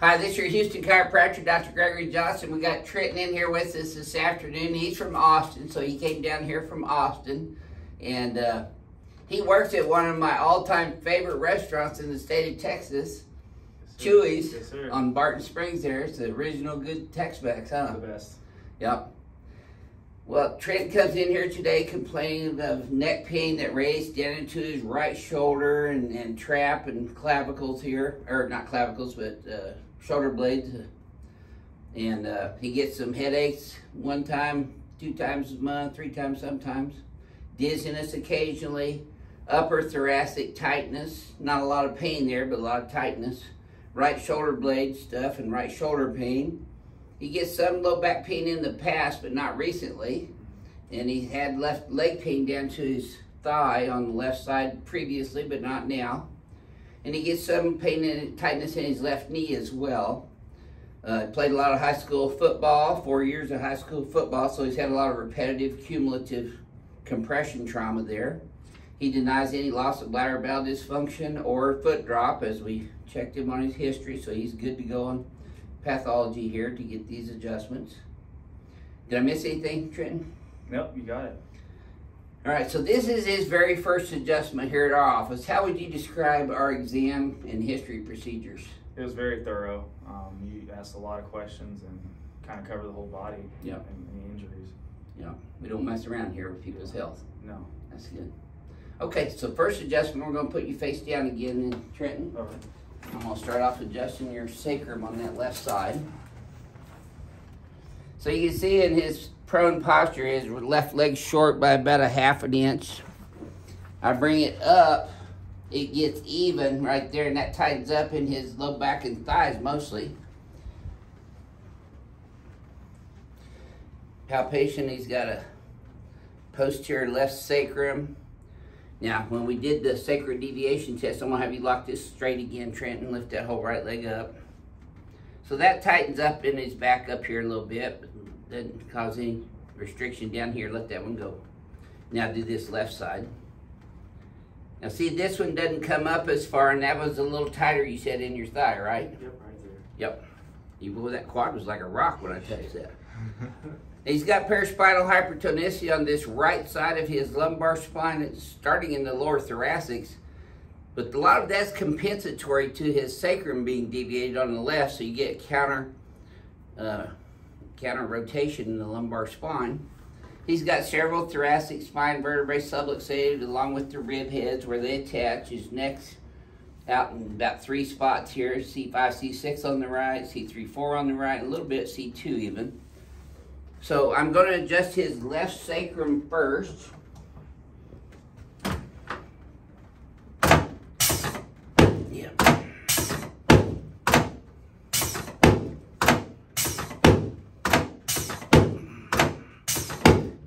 Hi, this is your Houston chiropractor, Dr. Gregory Johnson. We got Trenton in here with us this afternoon. He's from Austin, so he came down here from Austin. And uh, he works at one of my all-time favorite restaurants in the state of Texas, Yes. Chuy's, Yes, on Barton Springs there. It's the original good Tex-Mex, huh? the best. Yep. Well, Trent comes in here today complaining of neck pain that raised down into his right shoulder and, and trap and clavicles here, or not clavicles, but uh, shoulder blades. And uh, he gets some headaches one time, two times a month, three times sometimes, dizziness occasionally, upper thoracic tightness, not a lot of pain there, but a lot of tightness, right shoulder blade stuff, and right shoulder pain. He gets some low back pain in the past, but not recently. And he had left leg pain down to his thigh on the left side previously, but not now. And he gets some pain and tightness in his left knee as well. Uh, played a lot of high school football, four years of high school football, so he's had a lot of repetitive, cumulative compression trauma there. He denies any loss of bladder bowel dysfunction or foot drop as we checked him on his history, so he's good to go on pathology here to get these adjustments. Did I miss anything, Trenton? Nope, you got it. All right, so this is his very first adjustment here at our office. How would you describe our exam and history procedures? It was very thorough. Um, you asked a lot of questions and kind of covered the whole body. Yep. And any injuries. Know, we don't mess around here with people's health. No. That's good. Okay, so first adjustment, we're gonna put you face down again, then, Trenton. Okay. I'm gonna start off adjusting your sacrum on that left side. So you can see in his prone posture, his left leg short by about a half an inch. I bring it up, it gets even right there, and that tightens up in his low back and thighs mostly. Palpation, he's got a posterior left sacrum. Now, when we did the sacral deviation test, I'm gonna have you lock this straight again, Trent, and lift that whole right leg up. So that tightens up in his back up here a little bit, doesn't cause any restriction down here. Let that one go. Now do this left side. Now see, this one doesn't come up as far, and that was a little tighter, you said, in your thigh, right? Yep, right there. Yep. You boy, that quad was like a rock when I touched that. He's got paraspinal hypertonicity on this right side of his lumbar spine. It's starting in the lower thoracics. But a lot of that's compensatory to his sacrum being deviated on the left, so you get counter uh, counter rotation in the lumbar spine. He's got several thoracic spine vertebrae subluxated along with the rib heads where they attach. His neck's out in about three spots here. C5, C6 on the right, C3, 4 on the right, a little bit C2 even. So I'm going to adjust his left sacrum first. Yeah.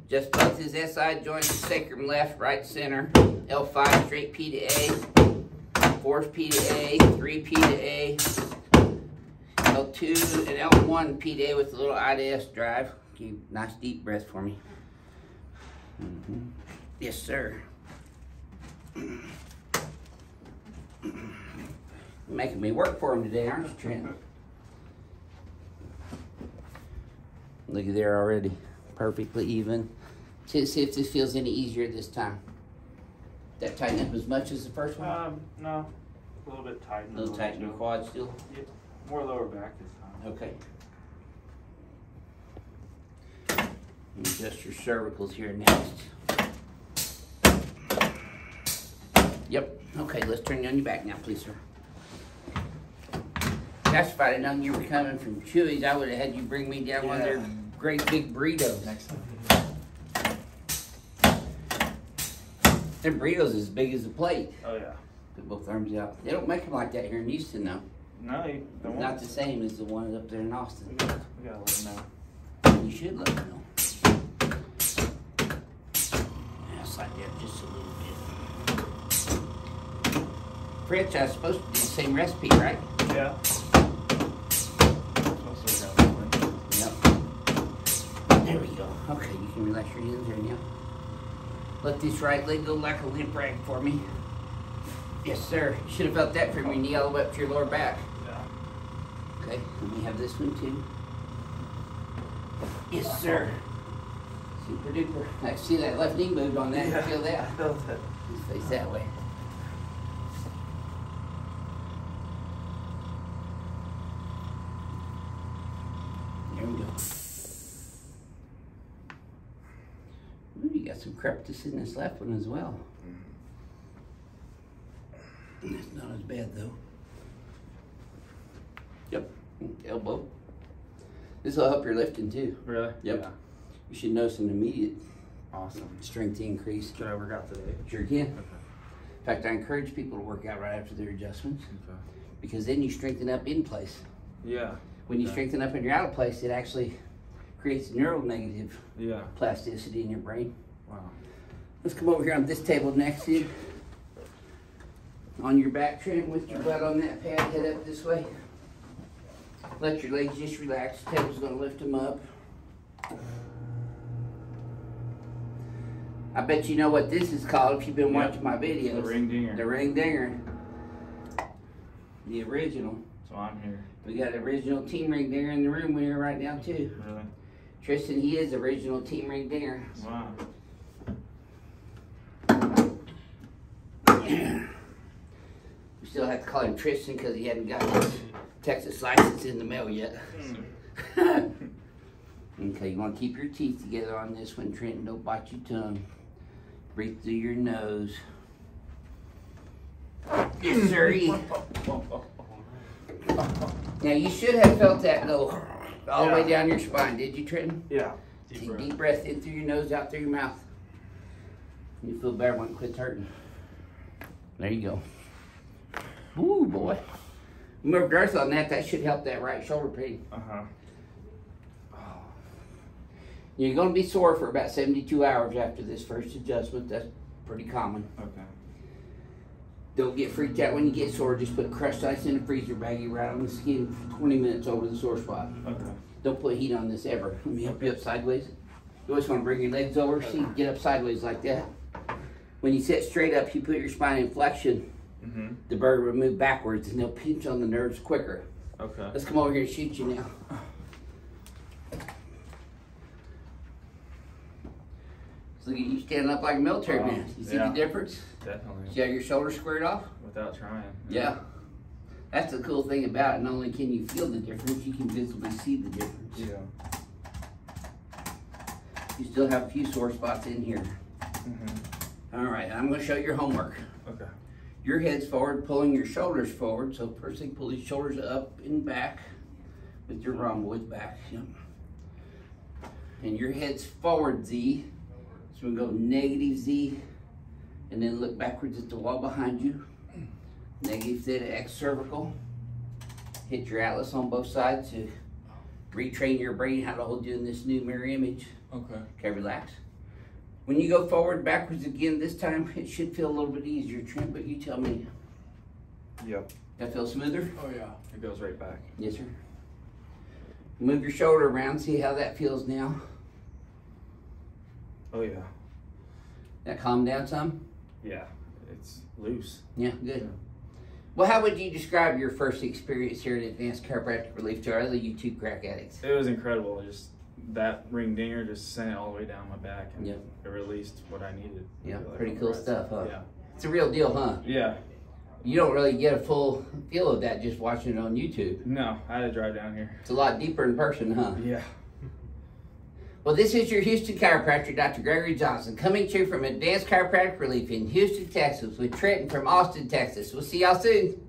Just both his SI joints, sacrum left, right, center. L5 straight P to A. Fourth P to A, three P to A. L2 and L1 P to A with a little IDS drive. A nice deep breath for me. Mhm. Yes, sir. Making me work for him today, aren't you, Trent? Look at there already. Perfectly even. See, see if this feels any easier this time. That tighten up as much as the first one? Um, no. A little bit tight. in A little tight in your quad still? Yep. More lower back this time. Okay. Adjust your cervicals here next. Yep. Okay, let's turn you on your back now, please, sir. Gosh, if I'd have known you were coming from Chuy's, I would have had you bring me down one of their Yeah. Great big burritos. Next time. Their burritos as big as a plate. Oh yeah. Put both arms out. They don't make them like that here in Houston, though. No, you don't Not the same as the ones up there in We Austin. gotta, we gotta let them know. You should let me know. Yeah, slide that just a little bit. French, I was supposed to do the same recipe, right? Yeah. Supposed to work out Yep. There we go. Okay, you can relax your hands there now. Let this right leg go like a limp rag for me. Yes, sir. You should have felt that from your knee all the way up to your lower back. Yeah. Okay, let me have this one too. Yes, sir. Super duper. I see that left knee moved on that. Yeah. Feel that? I felt it. Face that way. There we go. Ooh, you got some crepitus in this left one as well. Mm-hmm. It's not as bad though. Yep, elbow. This will help your lifting too. Really? Yep. Yeah. You should notice an immediate Awesome. strength increase. Should I work out today? Sure can. Okay. In fact, I encourage people to work out right after their adjustments Okay. because then you strengthen up in place. Yeah. When you Okay. strengthen up and you're out of place, it actually creates neuronegative Yeah. plasticity in your brain. Wow. Let's come over here on this table next to you. On your back trim with your butt on that pad, head up this way. Let your legs just relax. The table's gonna lift them up. I bet you know what this is called if you've been Yep. watching my videos. The ring dinger. The ring dinger. The original. So I'm here. We got the original team ring dinger in the room here right now too. Really? Tristan, he is original team ring dinger. Wow. We still have to call him Tristan because he hadn't got his Texas license in the mail yet. Hmm. okay, you want to keep your teeth together on this one, Trenton. Don't bite your tongue. Breathe through your nose. Yes, sir. Now you should have felt that though, all the way down your spine. Did you, Trenton? Yeah. Take Deep a breath. deep breath in through your nose, out through your mouth. You feel better when it quits hurting. There you go. Ooh, boy. Remember girth on that, that should help that right shoulder pain. Uh huh. You're going to be sore for about 72 hours after this first adjustment. That's pretty common. Okay. Don't get freaked out when you get sore. Just put crushed ice in a freezer baggie right on the skin for 20 minutes over the sore spot. Okay. Don't put heat on this ever. Let me help you up sideways. You always want to bring your legs over. See, get up sideways like that. When you sit straight up, you put your spine in flexion. Mm-hmm. The bird will move backwards and they'll pinch on the nerves quicker. Okay. Let's come over here and shoot you now. So look at you standing up like a military Wow. man. You see Yeah. the difference? Definitely. See how your shoulders squared off? Without trying. Yeah. That's the cool thing about it. Not only can you feel the difference, you can visibly see the difference. Yeah. You still have a few sore spots in here. Mm-hmm. All right, I'm going to show you your homework. Okay. Your head's forward, pulling your shoulders forward. So first thing, pull these shoulders up and back with your rhomboids back. Yep. And your head's forward Z. So we go negative Z, and then look backwards at the wall behind you. Negative theta X cervical. Hit your atlas on both sides to retrain your brain how to hold you in this new mirror image. Okay. Okay, relax. When you go forward, backwards again, this time it should feel a little bit easier, Trent, but you tell me. Yep. That feels smoother? Oh yeah. It goes right back. Yes, sir. Move your shoulder around, see how that feels now. Oh yeah. That calmed down some? Yeah. It's loose. Yeah, good. Well, how would you describe your first experience here at Advanced Chiropractic Relief to our other YouTube crack addicts? It was incredible. Just that ring dinger just sent it all the way down my back and Yep. it released what I needed. Yeah, Like pretty cool stuff, huh? It's a real deal, huh? Yeah. Yeah. You don't really get a full feel of that just watching it on YouTube. No, I had to drive down here. It's a lot deeper in person, huh? Yeah. Well, this is your Houston chiropractor, Dr. Gregory Johnson, coming to you from Advanced Chiropractic Relief in Houston, Texas, with Trenton from Austin, Texas. We'll see y'all soon.